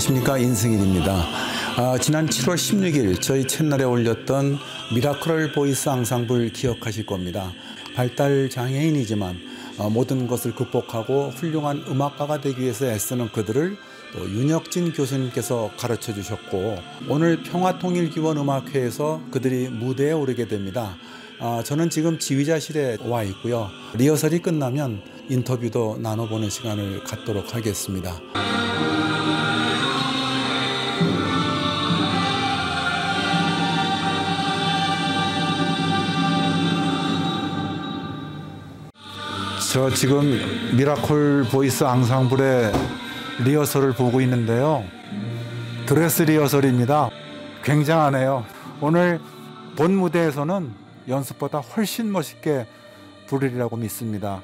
안녕하십니까 인승일입니다. 아, 지난 7월 16일 저희 채널에 올렸던 미라클 보이스 앙상블 기억하실 겁니다. 발달 장애인이지만 어, 모든 것을 극복하고 훌륭한 음악가가 되기 위해서 애쓰는 그들을 또 윤혁진 교수님께서 가르쳐 주셨고 오늘 평화통일기원 음악회에서 그들이 무대에 오르게 됩니다. 아, 저는 지금 지휘자실에 와 있고요. 리허설이 끝나면 인터뷰도 나눠보는 시간을 갖도록 하겠습니다. 저 지금 미라클 보이스 앙상블의 리허설을 보고 있는데요. 드레스 리허설입니다. 굉장하네요. 오늘 본 무대에서는 연습보다 훨씬 멋있게 부르리라고 믿습니다.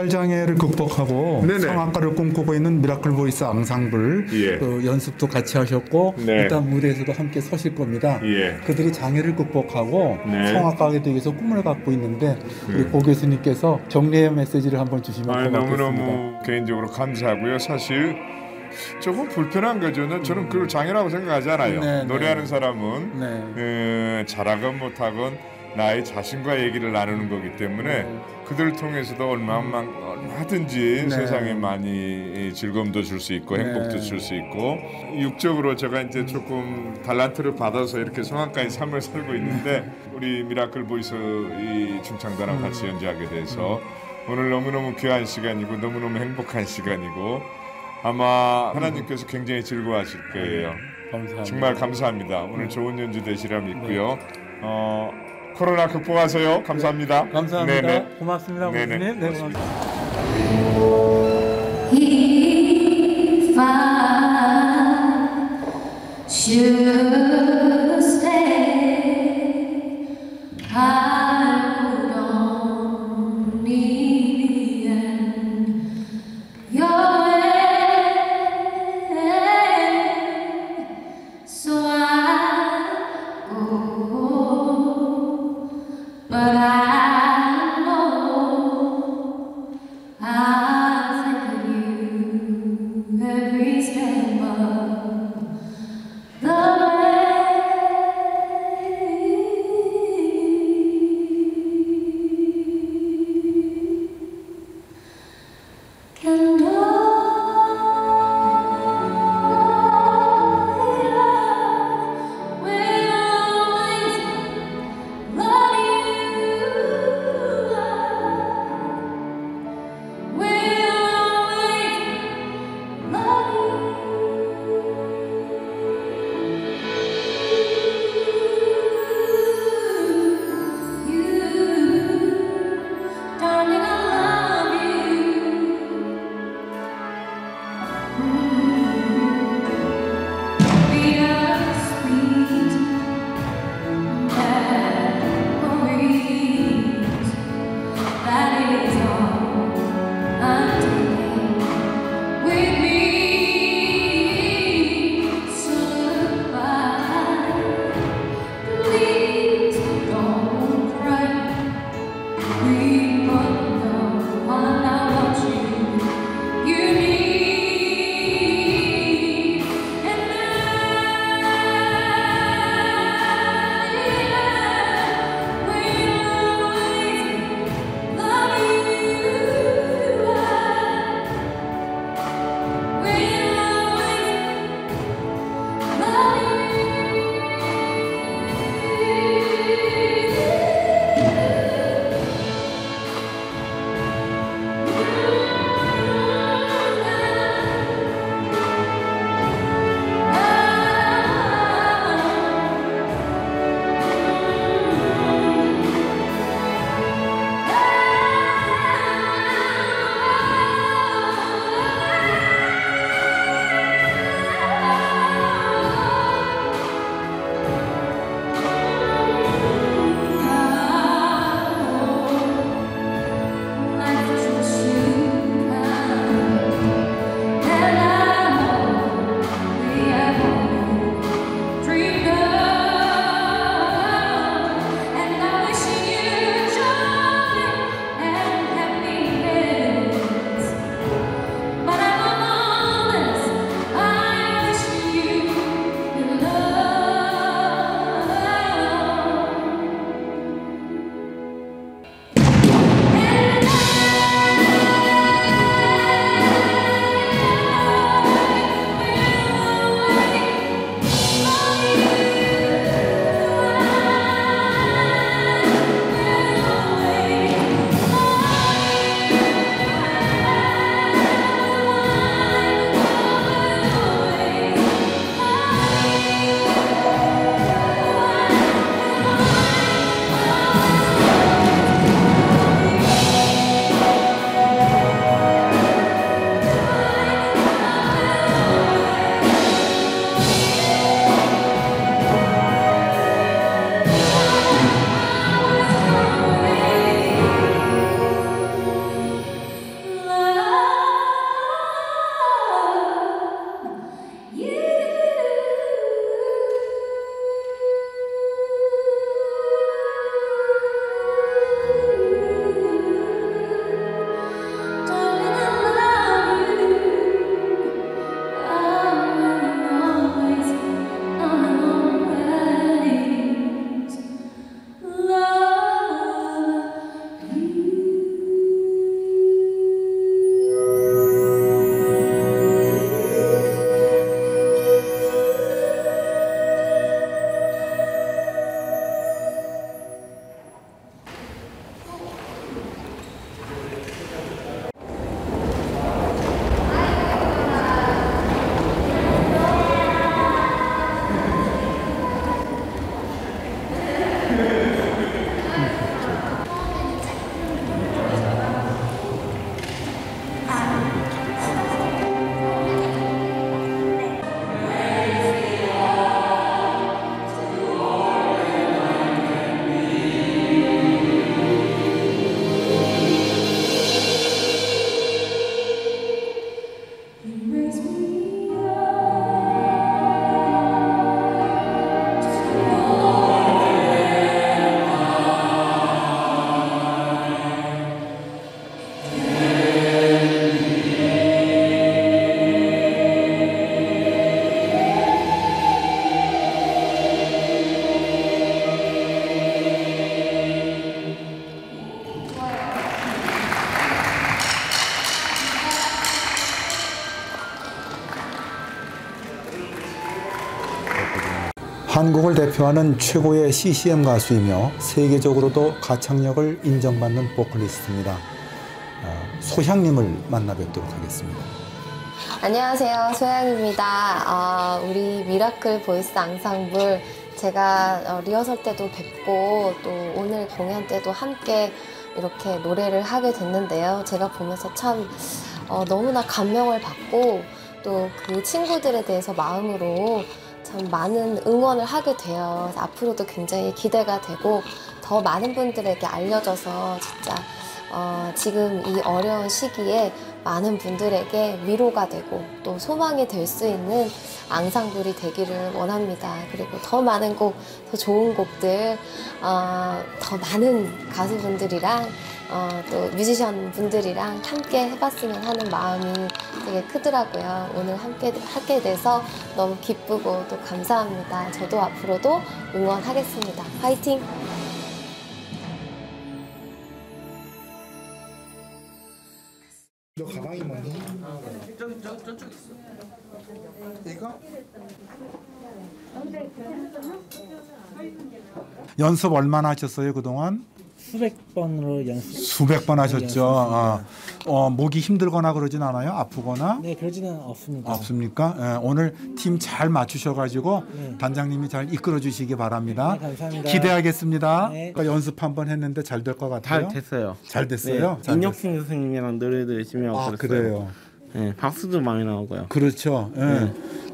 발달 장애를 극복하고 네네. 성악가를 꿈꾸고 있는 미라클 보이스 앙상블 예. 그 연습도 같이 하셨고 네. 일단 무대에서도 함께 서실 겁니다. 예. 그들이 장애를 극복하고 네. 성악가가 되기 위해서 꿈을 갖고 있는데 우리 고 교수님께서 격려의 메시지를 한번 주시면 아. 너무너무 개인적으로 감사하고요. 사실 조금 불편한 거죠. 나 저는 그걸 장애라고 생각하지 않아요. 네, 네. 노래하는 사람은 네. 에, 잘하건 못하건 나의 자신과 얘기를 나누는 거기 때문에 그들을 통해서도 얼마만 얼마든지 네. 세상에 많이 즐거움도 줄 수 있고 행복도 네. 줄수 있고 육적으로 제가 이제 조금 달란트를 받아서 이렇게 성악가의 삶을 살고 있는데 우리 미라클 보이스 이 중창단하고 음. 같이 연주하게 돼서 오늘 너무너무 귀한 시간이고 너무너무 행복한 시간이고 아마 하나님께서 굉장히 즐거워하실 거예요. 감사합니다. 정말 감사합니다. 오늘 좋은 연주 되시라 믿고요. 어, 코로나 극복하세요. 감사합니다. 감사합니다. 네네. 고맙습니다, 네네. 교수님. 네, 고맙습니다. I should 한국을 대표하는 최고의 CCM 가수이며 세계적으로도 가창력을 인정받는 보컬리스트입니다. 어, 소향님을 만나 뵙도록 하겠습니다. 안녕하세요. 소향입니다. 아, 우리 미라클 보이스 앙상블 제가 어, 리허설 때도 뵙고 또 오늘 공연 때도 함께 이렇게 노래를 하게 됐는데요. 제가 보면서 참 어, 너무나 감명을 받고 또 그 친구들에 대해서 마음으로 참 많은 응원을 하게 돼요. 앞으로도 굉장히 기대가 되고 더 많은 분들에게 알려져서 진짜 어, 지금 이 어려운 시기에 많은 분들에게 위로가 되고 또 소망이 될 수 있는 앙상블이 되기를 원합니다. 그리고 더 많은 곡, 더 좋은 곡들, 어, 더 많은 가수분들이랑 어, 또 뮤지션 분들이랑 함께 해봤으면 하는 마음이 되게 크더라고요. 오늘 함께 하게 돼서 너무 기쁘고 또 감사합니다. 저도 앞으로도 응원하겠습니다. 화이팅! 너 가방이 뭐니? 이거? 연습 얼마나 하셨어요 그동안? 수백 번으로 연습. 수백 번 하셨죠. 아, 어, 목이 힘들거나 그러진 않아요? 아프거나? 네, 그러지는 없습니다. 없습니까? 예, 오늘 팀 잘 맞추셔가지고 네. 단장님이 잘 이끌어 주시기 바랍니다. 네, 감사합니다. 기대하겠습니다. 네. 그러니까 연습 한 번 했는데 잘 될 것 같아요. 잘 됐어요. 잘 됐어요? 네, 잘 인혁신 선생님이랑 노래도 열심히 하고 아 그랬어요. 그래요. 네, 박수도 많이 나오고요. 그렇죠. 예.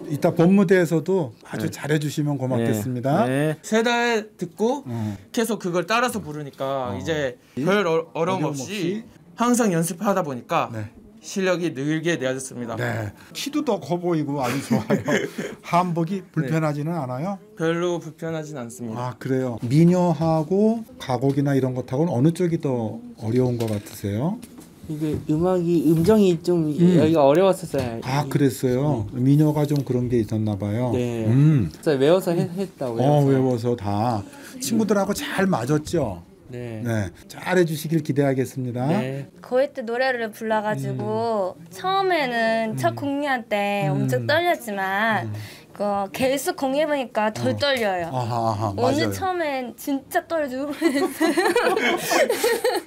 이따 본무대에서도 아주 잘해주시면 고맙겠습니다. 네. 세달 듣고 어. 계속 그걸 따라서 부르니까 이제 별 어, 어려움 없이 없이? 항상 연습하다 보니까 네. 실력이 늘게 되어졌습니다. 네. 키도 더 커 보이고 아주 좋아요. 한복이 불편하지는 않아요? 별로 불편하진 않습니다. 아 그래요. 미녀하고 가곡이나 이런 것하고는 어느 쪽이 더 어려운 것 같으세요? 이게 음악이 음정이 좀 여기가 어려웠었어요. 아 그랬어요. 미녀가 좀 그런 게 있었나 봐요. 네. 음. 그래서 외워서 했, 했다고요. 어 외워서 다 친구들하고 잘 맞았죠. 네. 네. 잘 해주시길 기대하겠습니다. 네. 고일 때 노래를 불러가지고 처음에는 첫 공연 때 음. 엄청 떨렸지만 그 계속 공연해보니까 덜 떨려요. 아하, 아하 오늘 맞아요. 처음엔 진짜 떨려서.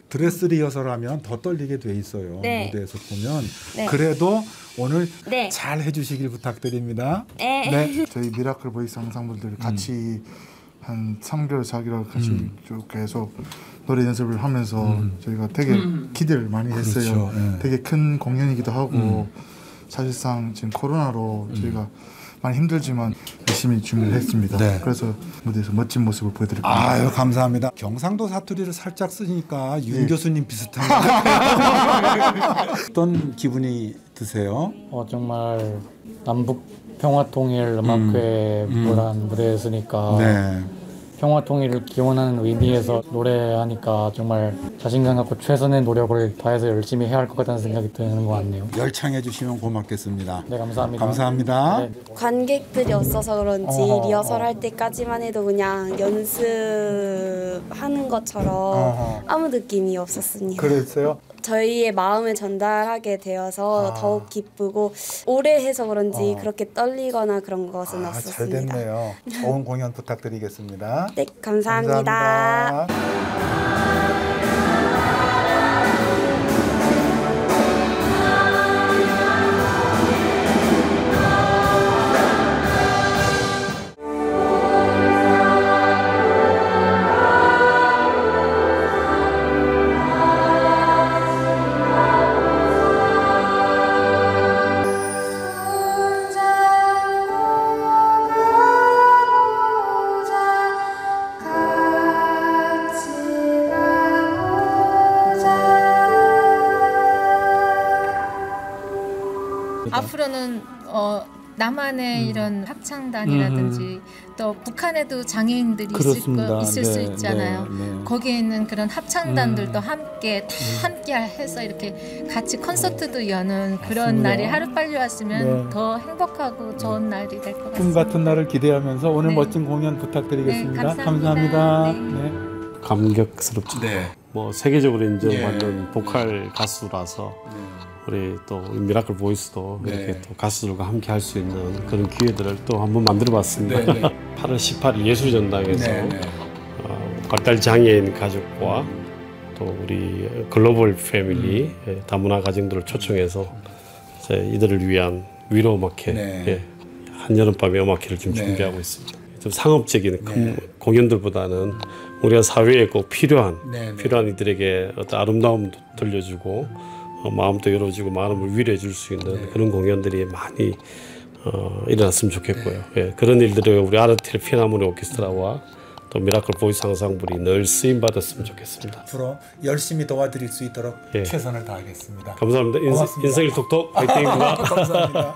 드레스 리허설 하면 더 떨리게 돼 있어요. 네. 무대에서 보면 네. 그래도 오늘 네. 잘 해주시길 부탁드립니다. 네. 네. 저희 미라클 보이스 앙상블들 같이 한 3개월 4개월 같이 쭉 계속 노래 연습을 하면서 저희가 되게 기대를 많이 했어요. 그렇죠. 예. 되게 큰 공연이기도 하고 사실상 지금 코로나로 저희가 많이 힘들지만 열심히 준비를 했습니다. 네. 그래서 무대에서 멋진 모습을 보여드릴 겁니다. 아유 감사합니다. 경상도 사투리를 살짝 쓰니까 윤 예. 교수님 비슷한 것 같아요. 어떤 기분이 드세요? 어, 정말 남북 평화통일 음악회 무란 무대에 서니까 네. 평화 통일을 기원하는 의미에서 노래하니까 정말 자신감 갖고 최선의 노력을 다해서 열심히 해야 할 것 같다는 생각이 드는 것 같네요. 열창해 주시면 고맙겠습니다. 네, 감사합니다. 감사합니다. 네. 관객들이 없어서 그런지 어허. 리허설 할 때까지만 해도 그냥 연습하는 것처럼 어허. 아무 느낌이 없었습니다. 그랬어요? 저희의 마음을 전달하게 되어서 아. 더욱 기쁘고 오래 해서 그런지 어. 그렇게 떨리거나 그런 것은 아, 잘 없었습니다. 됐네요. 좋은 공연 부탁드리겠습니다. 네, 감사합니다. 감사합니다. 남한의 이런 합창단이라든지 또 북한에도 장애인들이 있을, 그렇습니다. 거, 있을 수 네, 있잖아요. 네, 네. 거기에 있는 그런 합창단들도 함께 다 함께 해서 이렇게 같이 콘서트도 여는 그런 맞습니다. 날이 하루 빨리 왔으면 네. 더 행복하고 좋은 날이 될것꿈 같습니다. 같은 날을 기대하면서 오늘 네. 멋진 공연 부탁드리겠습니다. 네, 감사합니다. 감사합니다. 네. 감격스럽죠. 네. 뭐 세계적으로 인정받는 보컬 가수라서 우리 또 미라클 보이스도 네. 이렇게 또 가수들과 함께 할 수 있는 그런 기회들을 또 한번 만들어 봤습니다. 네, 네. 8월 18일 예술전당에서 네, 네. 어, 발달 장애인 가족과 또 우리 global family 예, 다문화 가정들을 초청해서 이들을 위한 위로 음악회 네. 예, 한여름밤의 음악회를 지금 네. 준비하고 있습니다. 좀 상업적인 큰 공연들보다는 우리가 사회에 꼭 필요한 네, 네. 필요한 이들에게 어떤 아름다움도 들려주고 어, 마음도 열어주고 마음을 위로해 줄 수 있는 네. 그런 공연들이 많이 어, 일어났으면 좋겠고요. 예, 그런 일들을 우리 아르텔 필하모니 오케스트라와 또 미라클 보이스 앙상블이 늘 쓰임 받았으면 좋겠습니다. 앞으로 열심히 도와드릴 수 있도록 예. 최선을 다하겠습니다. 감사합니다. 인승. 인승일 톡톡 화이팅입니다. 감사합니다.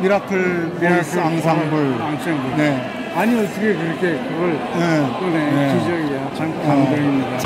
미라클 보이스 앙상블. 앙상블. 네. 아니 어떻게 그렇게 그걸 네. 꺼내 네. 기적이야 참 감동입니다.